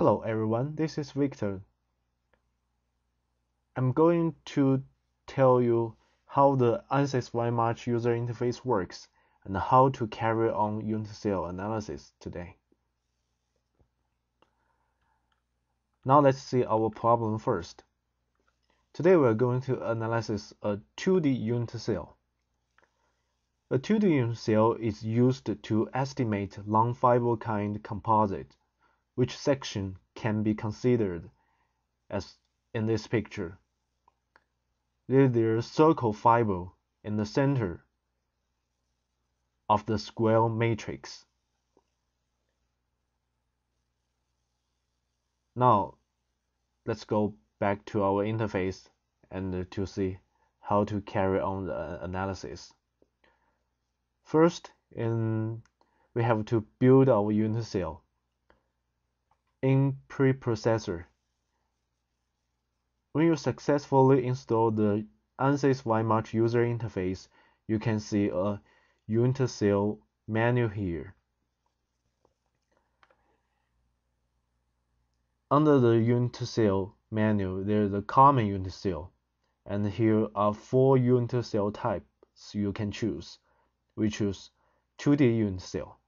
Hello everyone, this is Victor. I'm going to tell you how the ANSYS VAMUCH user interface works and how to carry on unit cell analysis today. Now let's see our problem first. Today we are going to analyze a 2D unit cell. A 2D unit cell is used to estimate long fiber kind composite, which section can be considered as in this picture. There is circle fiber in the center of the square matrix. Now, let's go back to our interface and to see how to carry on the uh, analysis. First, in, we have to build our unit cell. In preprocessor, when you successfully install the ANSYS VAMUCH user interface, you can see a unit cell menu here. Under the unit cell menu, there is a common unit cell, and here are four unit cell types you can choose. We choose 2D unit cell.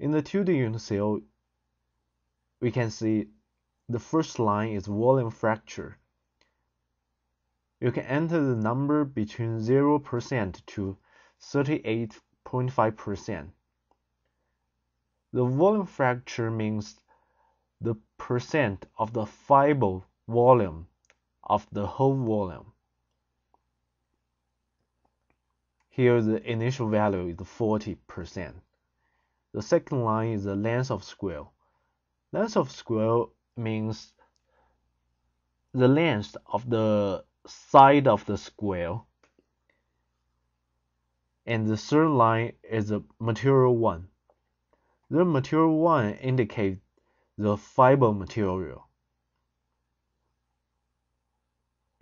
In the 2D unit cell, we can see the first line is volume fracture. You can enter the number between 0% to 38.5%. The volume fracture means the percent of the fiber volume of the whole volume. Here the initial value is 40%. The second line is the length of square. Length of square means the length of the side of the square. And the third line is the material one. The material one indicates the fiber material.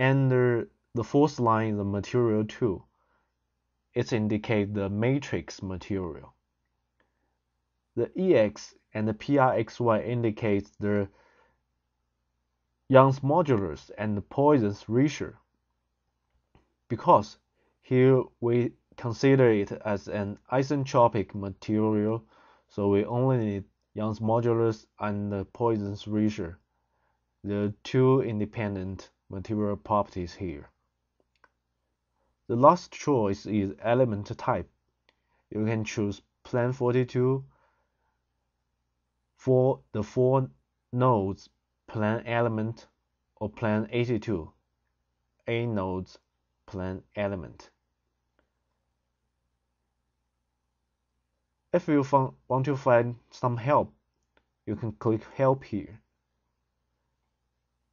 And the fourth line is the material 2. It indicates the matrix material. The EX and the PRXY indicates the Young's modulus and the Poisson's ratio. Because here we consider it as an isentropic material, so we only need Young's modulus and the Poisson's ratio. the two independent material properties here. The last choice is element type. You can choose plane 42 for the four nodes plan element or plan 82 A nodes plan element. If you want to find some help, you can click help here.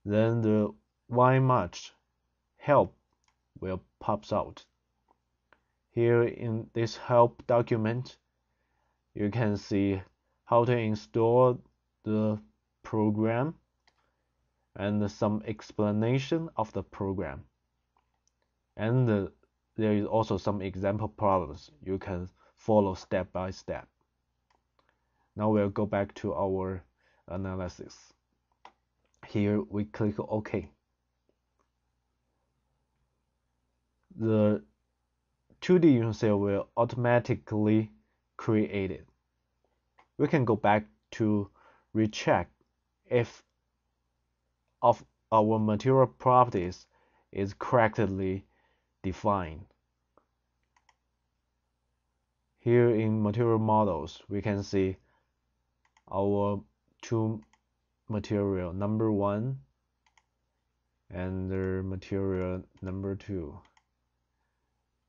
Then the VAMUCH help will pops out. Here in this help document, you can see how to install the program and some explanation of the program. And there is also some example problems you can follow step by step. Now we'll go back to our analysis. Here we click OK. The 2D unit cell will automatically create it. We can go back to recheck if of our material properties is correctly defined. Here in material models, we can see our two material number one and the material number two.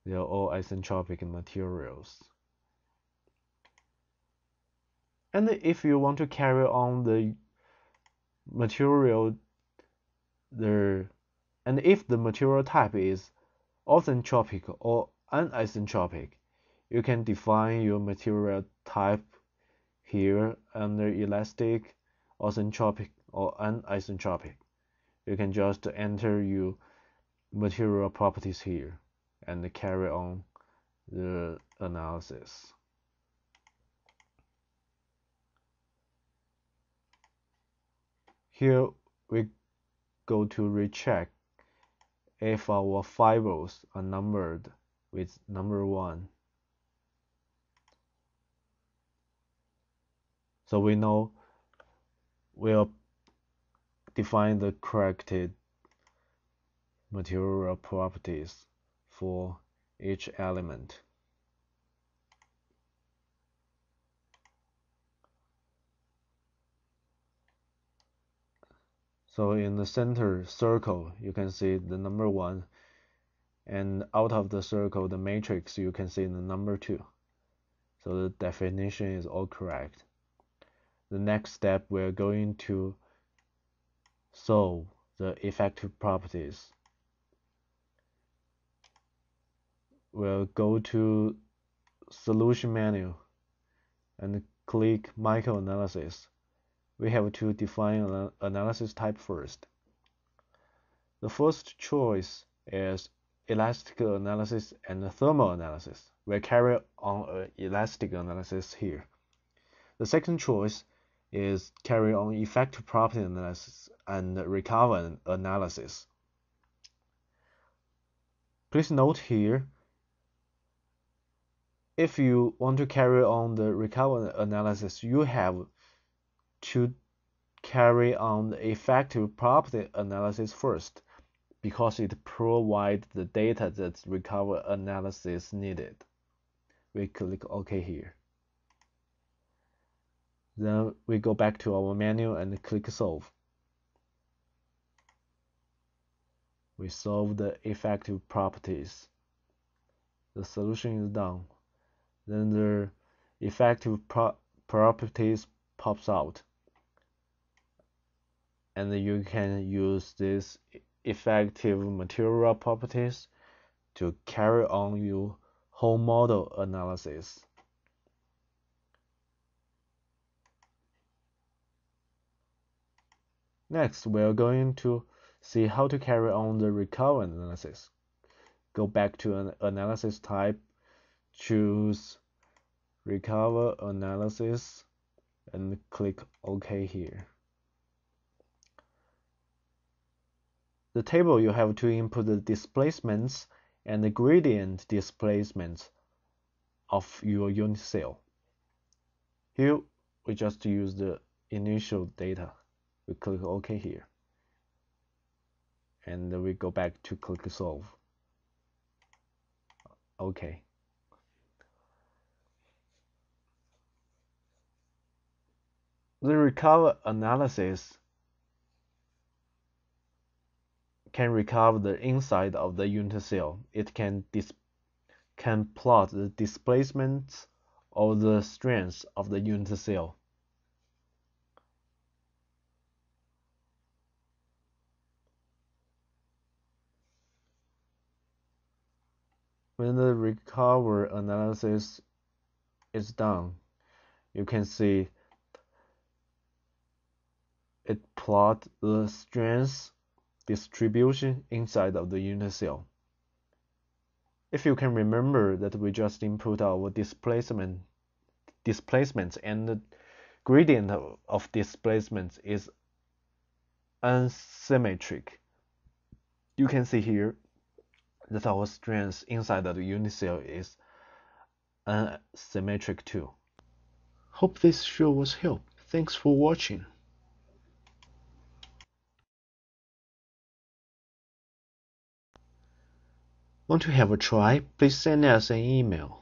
They are all isentropic materials. And if you want to carry on the material the and if the material type is orthotropic or anisentropic, you can define your material type here under elastic, orthotropic, or anisentropic. You can just enter your material properties here and carry on the analysis. Here we go to recheck if our fibers are numbered with number 1. So we know we'll define the corrected material properties for each element. So in the center circle, you can see the number one, and out of the circle, the matrix, you can see the number two. So the definition is all correct. The next step, we're going to solve the effective properties. We'll go to solution menu and click microanalysis. We have to define an analysis type first. The first choice is elastic analysis and thermal analysis. We carry on an elastic analysis here. The second choice is carry on effective property analysis and recover analysis. Please note here if you want to carry on the recovery analysis, you have to carry on the effective property analysis first because it provides the data that recover analysis needed. We click OK here. Then we go back to our menu and click solve. We solve the effective properties. The solution is done then the effective pro properties pops out and you can use these effective material properties to carry on your whole model analysis. Next, we are going to see how to carry on the recover analysis. Go back to an analysis type choose recover analysis and click OK here. The table you have to input the displacements and the gradient displacements of your unit cell. Here we just use the initial data. We click OK here. And we go back to click solve. OK. The recover analysis can recover the inside of the unit cell. It can can plot the displacement or the strength of the unit cell. When the recover analysis is done, you can see it plot the strength distribution inside of the unit cell. If you can remember that we just input our displacement displacements and the gradient of displacements is unsymmetric. You can see here that our strength inside of the unit cell is unsymmetric too. Hope this show was help. Thanks for watching. Want to have a try? Please send us an email.